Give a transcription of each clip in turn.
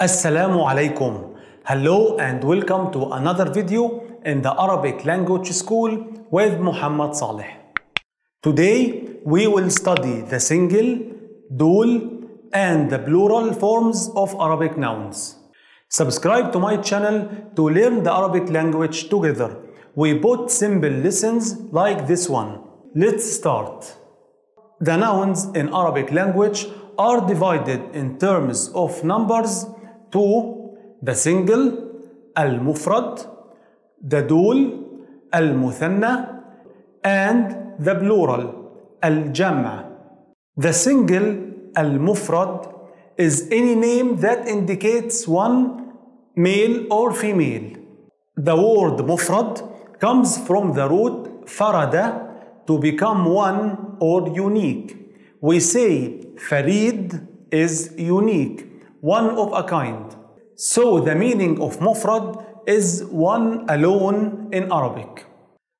Assalamu alaikum. Hello and welcome to another video in the Arabic language school with Mohamed Saleh. Today we will study the single, dual and the plural forms of Arabic nouns. Subscribe to my channel to learn the Arabic language together. We put simple lessons like this one. Let's start. The nouns in Arabic language are divided in terms of numbers to the single, al-mufrad, the dual, al-muthanna, and the plural, al-jam'. The single, al-mufrad, is any name that indicates one male or female. The word mufrad comes from the root farada to become one or unique. We say farid is unique, one of a kind. So the meaning of mufrad is one alone in Arabic.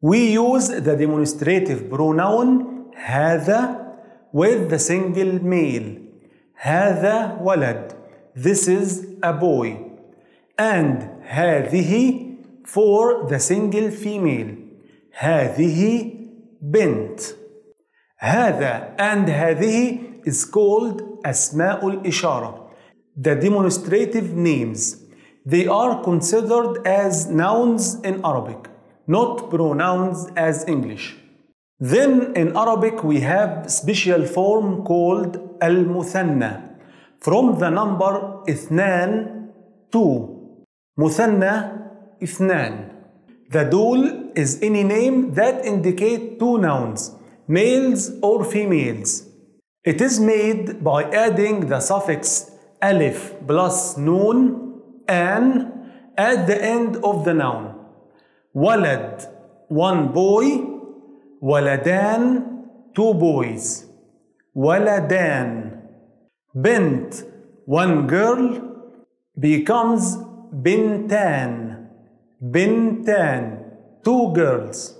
We use the demonstrative pronoun هذا with the single male. هذا ولد. This is a boy. And هذه for the single female. هذه بنت. هذا and هذه is called أسماء الإشارة. The demonstrative names. They are considered as nouns in Arabic, not pronouns as English. Then in Arabic we have special form called al-muthanna from the number اثنان two. Muthanna اثنان. The dual is any name that indicate two nouns, males or females. It is made by adding the suffix alif plus noon an at the end of the noun. Walad, one boy. Waladan, two boys. Waladan. Bint, one girl, becomes bintan. Bintan, two girls.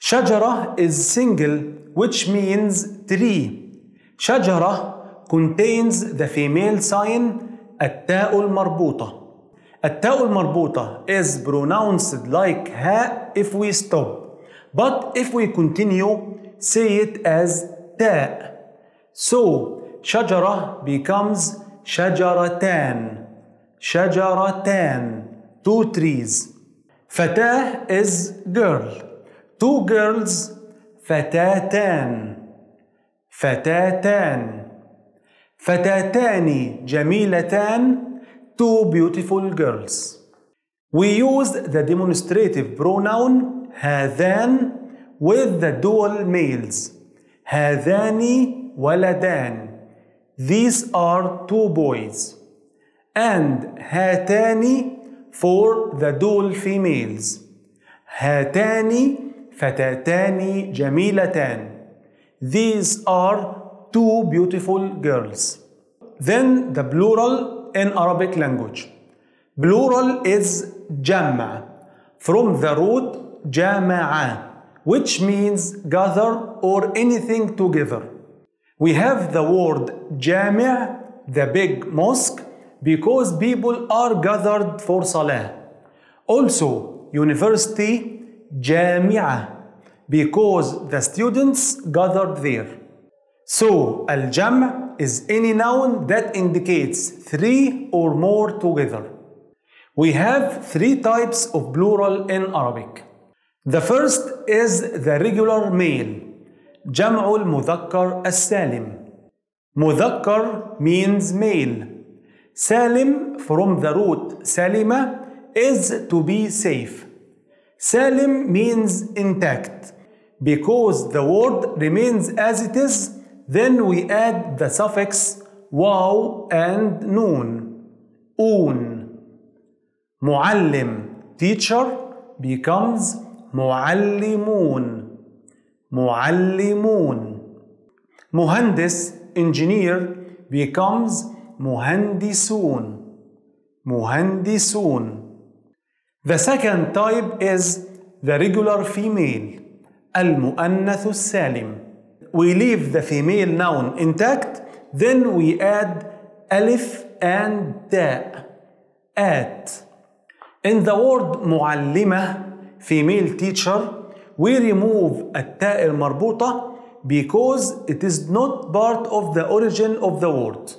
Shajara is single, which means tree. Shajara contains the female sign التاء المربوطة. التاء المربوطة is pronounced like ها if we stop. But if we continue, say it as تاء. So, شجرة becomes شجرتان. شجرتان. Two trees. فتاة is girl. Two girls. فتاتان. فتاتان. فتاتان جميلتان. Two beautiful girls. We use the demonstrative pronoun هذان with the dual males. هذان ولدان. These are two boys. And هاتان for the dual females. هاتان فتاتان جميلتان. These are two beautiful girls. Then the plural in Arabic language. Plural is jama, from the root jama'a which means gather or anything together. We have the word jami' the big mosque because people are gathered for salah. Also university jami'a because the students gathered there. So, al-jam' is any noun that indicates three or more together. We have three types of plural in Arabic. The first is the regular male, جمع المذكر السالم. مذكر means male. Salim from the root salima is to be safe. Salim means intact. Because the word remains as it is, then we add the suffix waw and noon. Un. معلم teacher becomes معلمون معلمون مهندس engineer becomes مهندسون مهندسون The second type is the regular female المؤنث السالم We leave the female noun intact then we add ألف and تاء at in the word معلمة female teacher we remove التاء المربوطة because it is not part of the origin of the word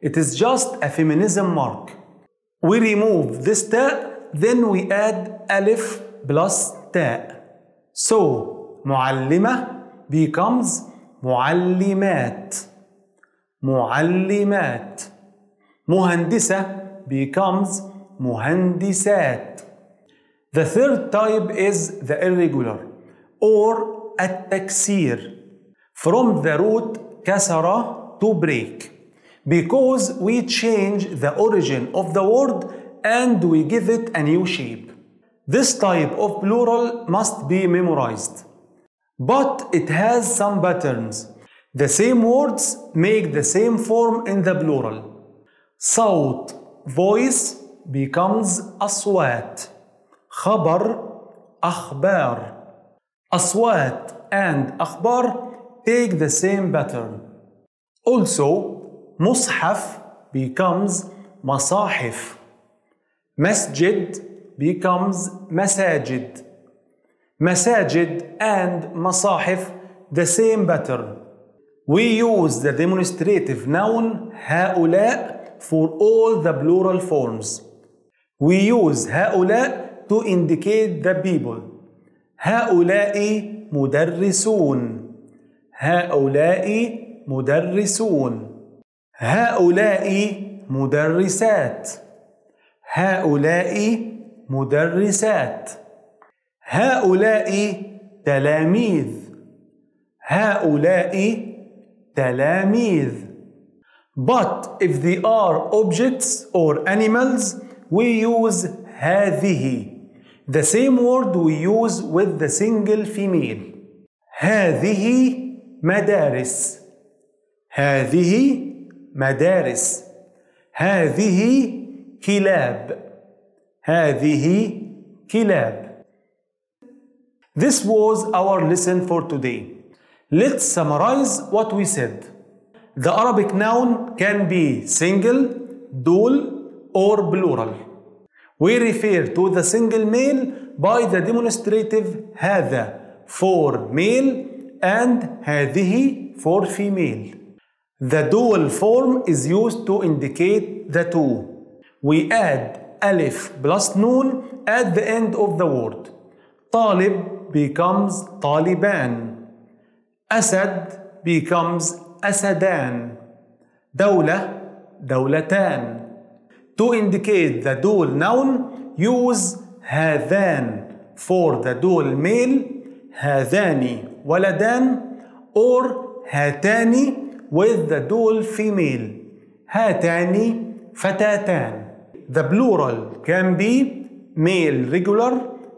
it is just a feminism mark we remove this تاء then we add ألف plus تاء so معلمة becomes معلمات معلمات مهندسة becomes مهندسات The third type is the irregular or التكسير from the root كسر to break because we change the origin of the word and we give it a new shape. This type of plural must be memorized. But it has some patterns. The same words make the same form in the plural. صوت voice becomes أصوات. خبر أخبار. أصوات and أخبار take the same pattern. Also, مصحف becomes مصاحف. مسجد becomes مساجد. مساجد and مصاحف the same pattern. We use the demonstrative noun هؤلاء for all the plural forms. We use هؤلاء to indicate the people. هؤلاء مدرسون. هؤلاء مدرسون. هؤلاء مدرسات. هؤلاء مدرسات. هؤلاء تلاميذ. هؤلاء تلاميذ. But if they are objects or animals, we use هذه. The same word we use with the single female. هذه مدارس. هذه مدارس. هذه كلاب. هذه كلاب. This was our lesson for today. Let's summarize what we said. The Arabic noun can be single, dual, or plural. We refer to the single male by the demonstrative هذا for male and هذه for female. The dual form is used to indicate the two. We add alif plus noon at the end of the word. طالب becomes طالبان. أسد becomes أسدان. دولة دولتان. To indicate the dual noun, use هذان for the dual male, هذان ولدان, or هاتان with the dual female, هاتان فتاتان. The plural can be male regular,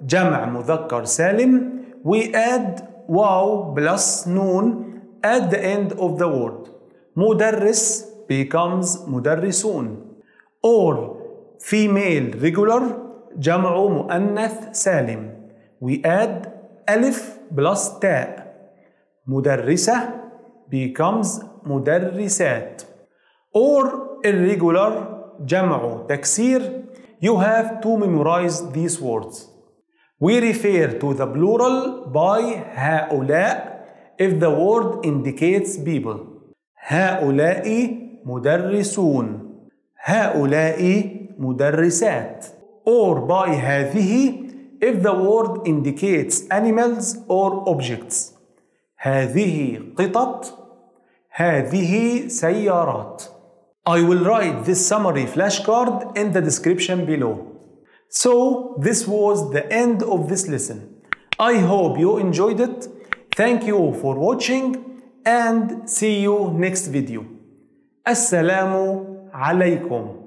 جمع مذكر سالم. We add واو plus noon at the end of the word. مدرس becomes مدرسون. or female regular جمع مؤنث سالم we add ألف plus تاء مدرسة becomes مدرسات or irregular جمع تكسير you have to memorize these words we refer to the plural by هؤلاء if the word indicates people هؤلاء مدرسون هؤلاء مدرسات or by هذه if the word indicates animals or objects هذه قطط هذه سيارات I will write this summary flashcard in the description below. So this was the end of this lesson. I hope you enjoyed it. Thank you for watching and see you next video. Assalamu alaikum.